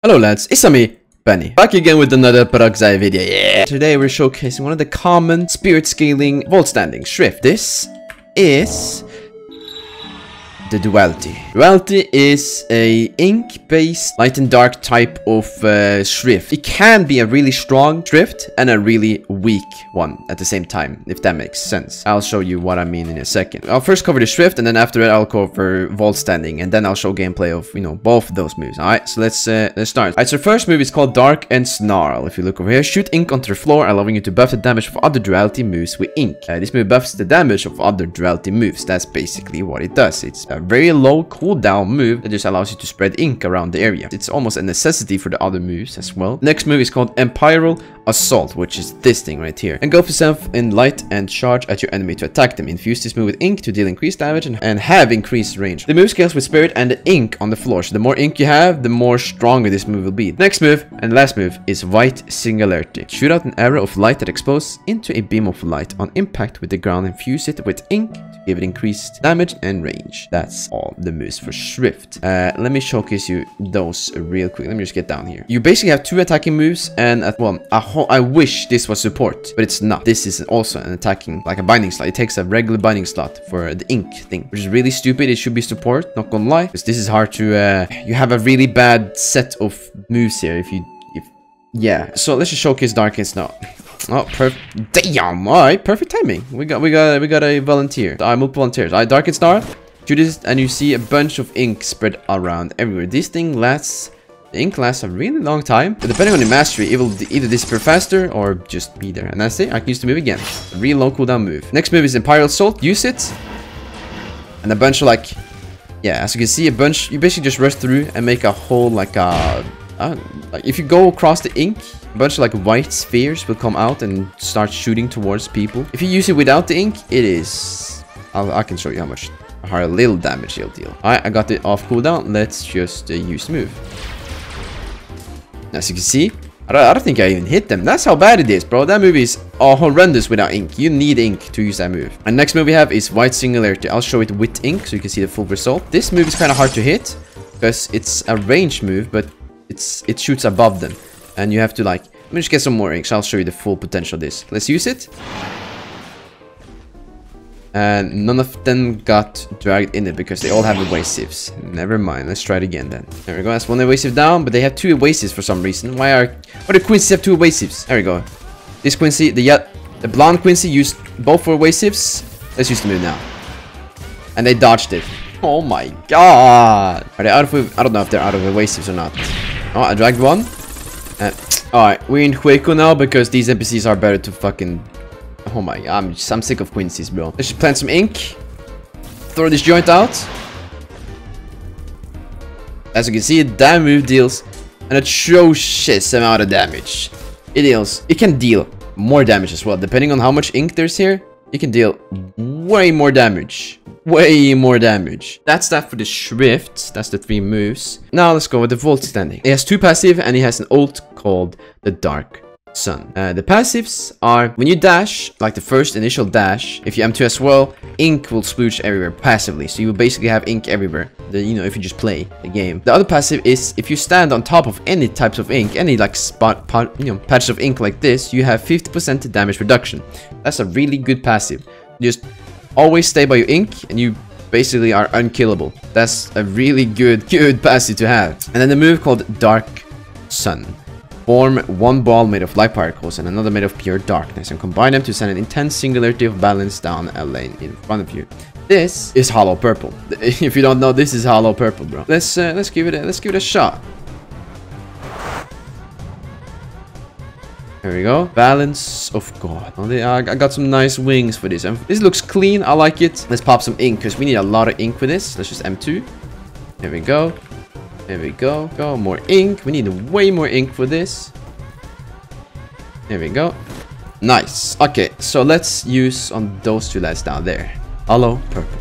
Hello lads, it's me, Benni. Back again with another Peroxide video, yeah! Today we're showcasing one of the common spirit scaling vault standing Schrift. This is the duality. Duality is a ink-based light and dark type of uh, Schrift. It can be a really strong Schrift and a really weak one at the same time, if that makes sense. I'll show you what I mean in a second. I'll first cover the Schrift and then after it I'll cover Voltstanding and then I'll show gameplay of, you know, both of those moves. Alright, so let's uh, let's start. Alright, so first move is called Dark and Snarl. If you look over here, shoot ink onto the floor, allowing you to buff the damage of other duality moves with ink. Uh, this move buffs the damage of other duality moves. That's basically what it does. It's a very low cooldown move that just allows you to spread ink around the area. It's almost a necessity for the other moves as well. Next move is called Empyral Assault, which is this thing right here. And go for self in light and charge at your enemy to attack them. Infuse this move with ink to deal increased damage and, and have increased range. The move scales with spirit and the ink on the floor. So the more ink you have, the more stronger this move will be. Next move and last move is White Singularity. Shoot out an arrow of light that explodes into a beam of light on impact with the ground. Infuse it with ink to give it increased damage and range. That's all the moves for Schrift. Uh, let me showcase you those real quick. Let me just get down here. You basically have two attacking moves and well, I wish this was support, but it's not. This is also an attacking, like a binding slot. It takes a regular binding slot for the ink thing, which is really stupid. It should be support, not gonna lie, because this is hard to, uh, you have a really bad set of moves here if you, if, yeah. So let's just showcase Dark and Snow. Oh, perfect. Damn. All right, perfect timing. We got, we got, we got a volunteer. I multiple volunteers. All right, Dark and Star. Do this, and you see a bunch of ink spread around everywhere. This thing lasts the ink lasts a really long time, but depending on the mastery, it will either disappear faster or just be there. And that's it, I can use the move again. A real low cooldown move. Next move is Imperial Assault, use it. And a bunch of like, yeah, as you can see, a bunch, you basically just rush through and make a whole like a, uh, like if you go across the ink, a bunch of like white spheres will come out and start shooting towards people. If you use it without the ink, it is, I'll, I can show you how much, how little damage it'll deal. Alright, I got it off cooldown, let's just uh, use move. As you can see, I don't, I don't, think I even hit them. That's how bad it is, bro. That move is horrendous without ink. You need ink to use that move. And next move we have is White Singularity. I'll show it with ink so you can see the full result. This move is kind of hard to hit because it's a range move, but it's it shoots above them. And you have to like, let me just get some more ink so I'll show you the full potential of this. Let's use it and none of them got dragged in it because they all have evasives. Never mind, let's try it again then. There we go, that's one evasive down, but they have two evasives for some reason. Why are why do Quincy have two evasives? There we go. This Quincy, the yet the blonde Quincy used both for evasives. Let's use the move now. And they dodged it. Oh my god. Are they out of I don't know if they're out of evasives or not. Oh, I dragged one. Uh, Alright, we're in Hueco now because these NPCs are better to fucking Oh my I'm, just, I'm sick of Quincy's, bro. Let's just plant some ink. Throw this joint out. As you can see, that move deals an atrocious amount of damage. It deals, it can deal more damage as well. Depending on how much ink there's here, it can deal way more damage. Way more damage. That's that for the Schrift. That's the three moves. Now let's go with the Voltstanding. It has two passive and it has an ult called the Dark Sun. Uh, the passives are when you dash, like the first initial dash, if you M2 as well, ink will splooge everywhere passively. So you will basically have ink everywhere, the, you know, if you just play the game. The other passive is if you stand on top of any types of ink, any like spot, pot, you know, patch of ink like this, you have 50% damage reduction. That's a really good passive. Just always stay by your ink and you basically are unkillable. That's a really good, good passive to have. And then the move called Dark Sun. Form one ball made of light particles and another made of pure darkness and combine them to send an intense singularity of balance down a lane in front of you. This is hollow purple. If you don't know, this is hollow purple, bro. Let's uh, let's give it a, let's give it a shot. There we go. Balance of God. I got some nice wings for this. This looks clean. I like it. Let's pop some ink because we need a lot of ink for this. Let's just M2. There we go. There we go. Go. More ink. We need way more ink for this. There we go. Nice. Okay, so let's use on those two lads down there. Hollow purple.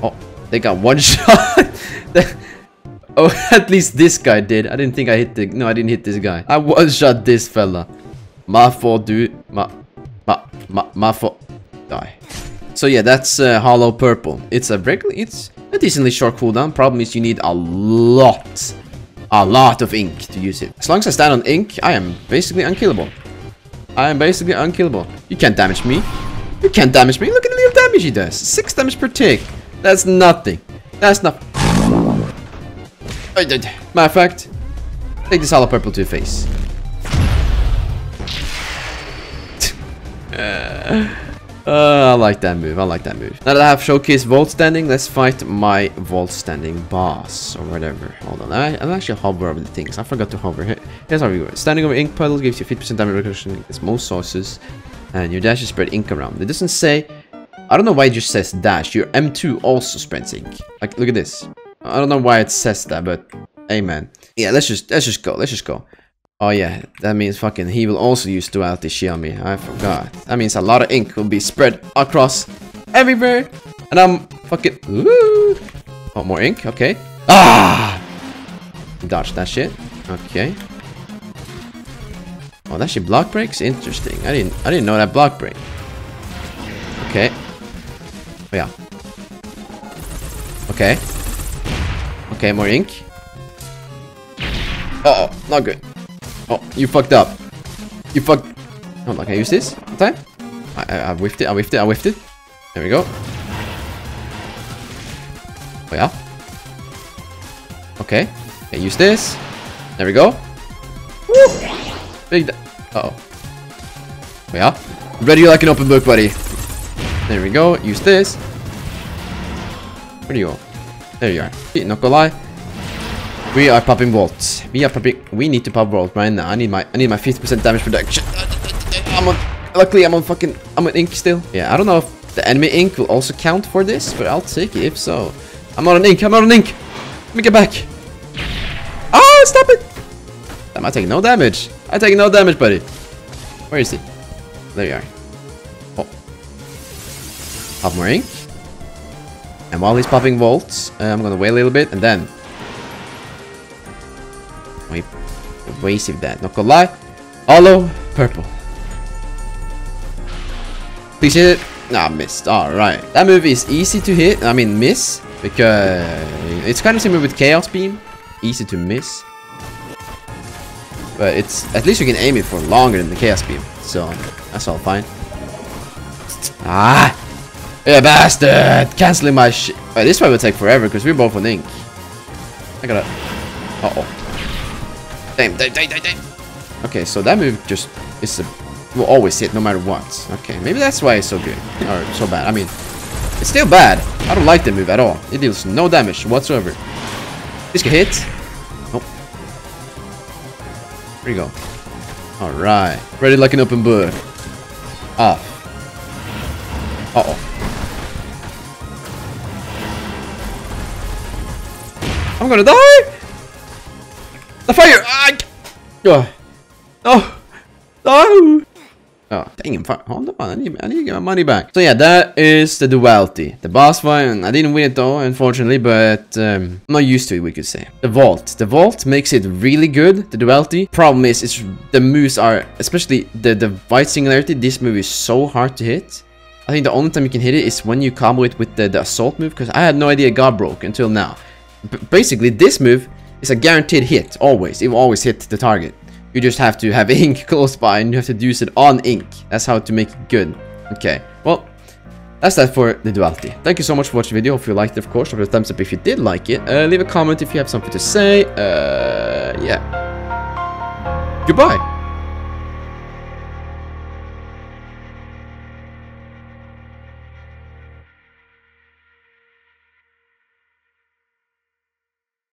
Oh, they got one shot. oh, at least this guy did. I didn't think I hit the... No, I didn't hit this guy. I one-shot this fella. My fault, dude. My... My... My, my fault. Die. So yeah, that's uh, hollow purple. It's a regular, it's A decently short cooldown. Problem is you need a lot, a lot of ink to use it. As long as I stand on ink, I am basically unkillable. I am basically unkillable. You can't damage me. You can't damage me. Look at the little damage he does. Six damage per tick. That's nothing. That's not. Matter of fact, take this hollow purple to your face. Uh, Uh, I like that move. I like that move. Now that I have showcased Voltstanding, let's fight my Voltstanding boss or whatever. Hold on. I, I'm actually hover over the things. I forgot to hover. Here's how we go. Standing over ink puddle gives you 50% damage reduction against most sources. And your dash is spread ink around. It doesn't say... I don't know why it just says dash. Your M2 also spreads ink. Like, look at this. I don't know why it says that, but... Hey, Amen. Yeah, let's just let's just go. Let's just go. Oh yeah, that means fucking he will also use duality Xiaomi. I forgot. That means a lot of ink will be spread across everywhere. And I'm fucking... Ooh. Oh, more ink. Okay. Ah! Dodge that shit. Okay. Oh, that shit block breaks? Interesting. I didn't I didn't know that block break. Okay. Oh yeah. Okay. Okay, more ink. Uh oh, not good. Oh, you fucked up. You fucked... Oh, can I use this time? I, I, I whiffed it, I whiffed it, I whiffed it. There we go. Oh, yeah. Okay. Okay, use this. There we go. Woo! Big... Uh oh Oh, yeah. Ready like an open book, buddy. There we go. Use this. Where do you go? There you are. Not gonna lie. We are popping bolts. We are popping. We need to pop bolt right now. I need my. I need my 50% damage reduction. I'm on. Luckily, I'm on fucking. I'm on ink still. Yeah, I don't know if the enemy ink will also count for this, but I'll take it if so. I'm on ink. I'm on ink. Let me get back. Oh, stop it! Damn, I take no damage. I take no damage, buddy. Where is he? There you are. Oh. Pop more ink. And while he's popping volts, uh, I'm gonna wait a little bit and then evasive that. Not gonna lie. Hollow purple. Please hit it. Nah, missed. Alright. That move is easy to hit. I mean, miss. Because it's kind of similar with Chaos Beam. Easy to miss. But it's at least you can aim it for longer than the Chaos Beam. So that's all fine. Ah! Yeah, bastard! Canceling my shit. Right, this one will take forever because we're both on ink. I gotta. Uh oh. Damn, damn, damn, damn. Okay, so that move just is a, will always hit no matter what. Okay, maybe that's why it's so good. Or so bad. I mean, it's still bad. I don't like the move at all. It deals no damage whatsoever. This can hit. Oh. There you go. Alright. Ready like an open book. Off. Uh-oh. I'm gonna die! The fire! Ah! Oh. Oh. Oh. Oh, dang, him. hold on, I need, I need to get my money back. So yeah, that is the duality. The boss fight, I didn't win it though, unfortunately, but um, I'm not used to it, we could say. The vault. The vault makes it really good, the duality. Problem is, it's, the moves are, especially the, the fight singularity, this move is so hard to hit. I think the only time you can hit it is when you combo it with the, the assault move, because I had no idea it got broke until now. B basically, this move it's a guaranteed hit, always. It will always hit the target. You just have to have ink close by and you have to use it on ink. That's how to make it good. Okay, well, that's that for the duality. Thank you so much for watching the video. Hope you liked it, of course. Drop a thumbs up if you did like it. Uh, leave a comment if you have something to say. Uh, yeah. Goodbye.